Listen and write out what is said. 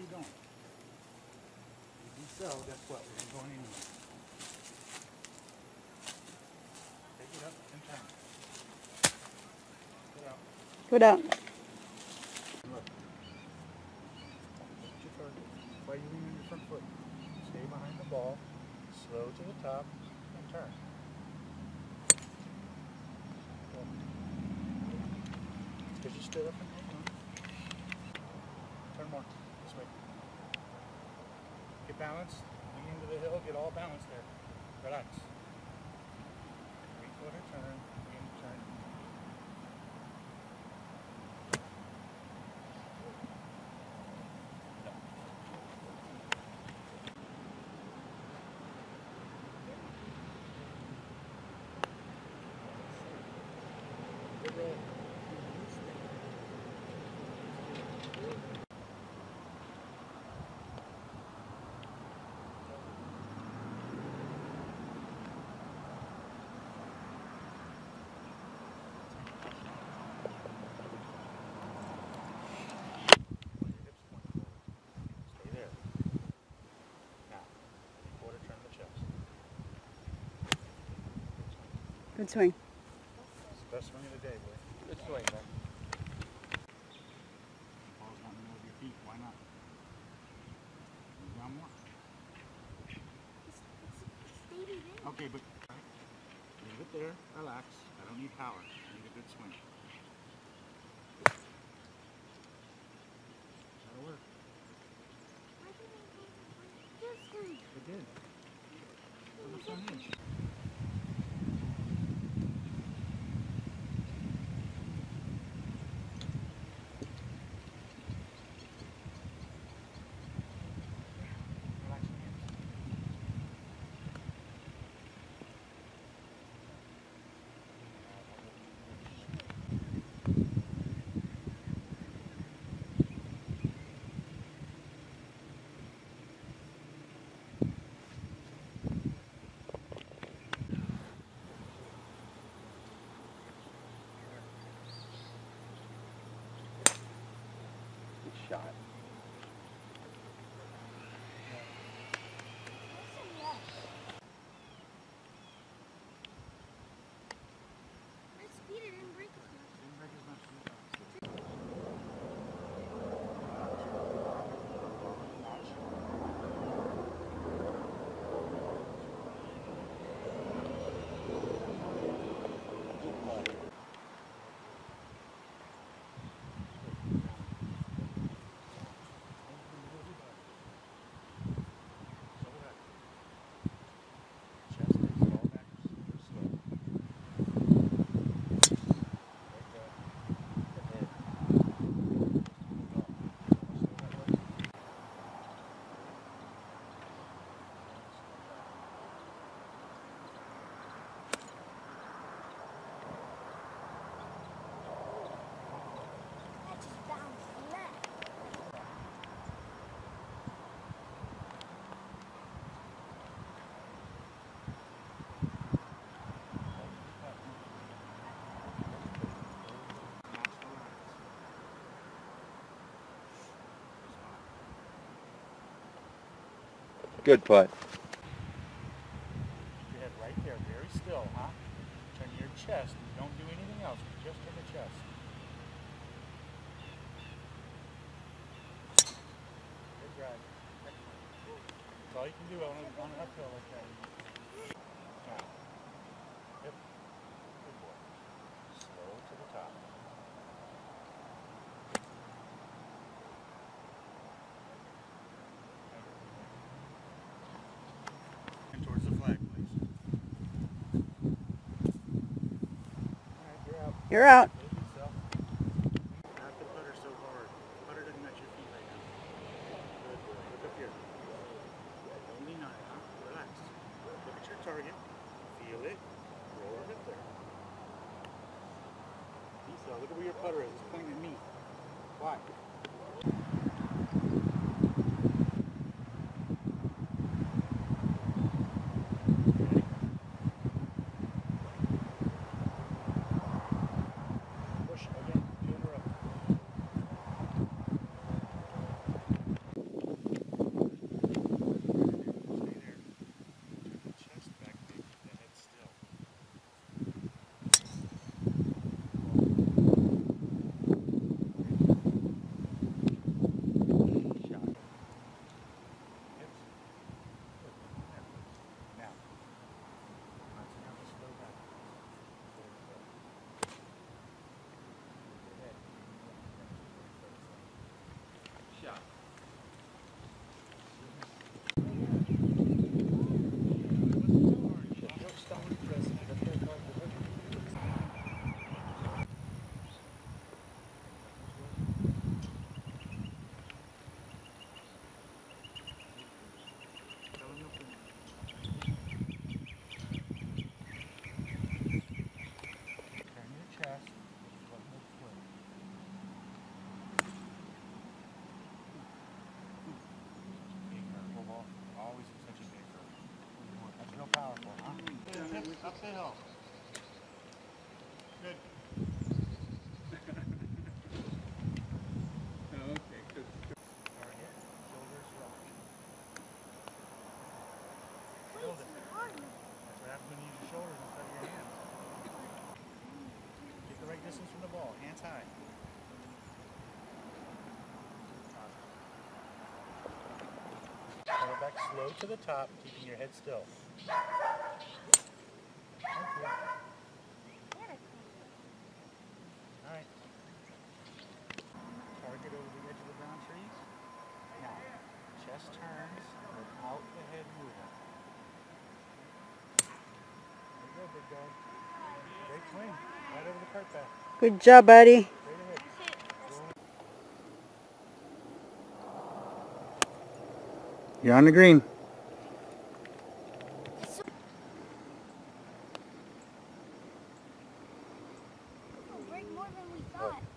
You're going. If you so, guess what? We ain't going anywhere. Take it up and turn. Get out. Go down. Look. Watch your target. Why you leaning your front foot? Stay behind the ball. Slow to the top and turn. Because you stood up and hang on. Turn more. This way. Get balanced. Lean into the hill. Get all balanced there. Relax. Three quarter turn. In turn. Your hips point forward. Stay there. Now, three quarter turn the chest. Good swing. It's the best swing of the day, boy. Good swing, man. Ball's not in the middle of your feet. Why not? Move down more. Okay, but leave it there. Relax. I don't need power. I need a good swing. That'll work. It did. So the sun Good putt. Your head right there, very still, huh? Turn your chest. Don't do anything else. Just turn the chest. Good drive. That's all you can do on, an uphill like that. Now, hip. Good boy. Slow to the top. And towards the flag, please. All right, you're out. You're out. Save yourself. Not the putter so hard. Putter doesn't match your feet right now. Good boy. Look up here. Don't lean on it, huh? Relax. Look at your target. Feel it. Roll it up there. Esau, look at your target. Feel it. Roll it up there. Look at where your putter is. It's pointing at me. The hill. Good. That's what. Get the right distance from the ball, hands high. It back slow to the top, keeping your head still. Thank you. Alright. Target over the edge of the brown trees. Now, chest turns without the head moving. There you go, big guy. Great swing. Right over the cart path. Good job, buddy. You're on the green. break